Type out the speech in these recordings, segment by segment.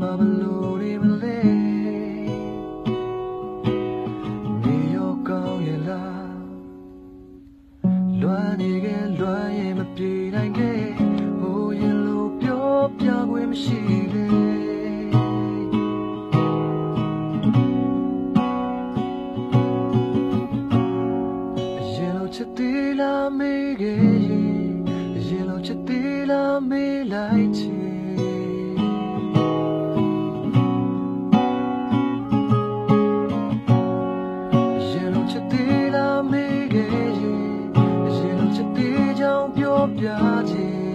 မှာဘလို့တွေမလဲနေရောကောင်းရဲ့လားလွမ်းနေကလွမ်းရင်မပြေနိုင်ခဲ့ဟိုရင်လို့ပြောပြခွင့်မရှိလေရင်လို့ချစ်သေးလားမေးခဲ့ရင်လို့ချစ်သေးလားမေးလိုက်ချင် 혼자지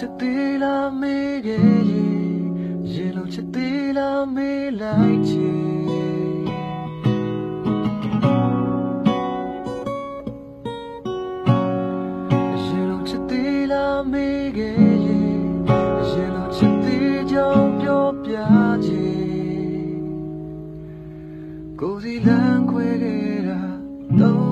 ချစ်သေးလားမေးခဲ့ရင်ရေလုံးချစ်သေးလားမေးလိုက်ခြင်းကိုယ်စီလမ်းခွဲခဲ့တာတော့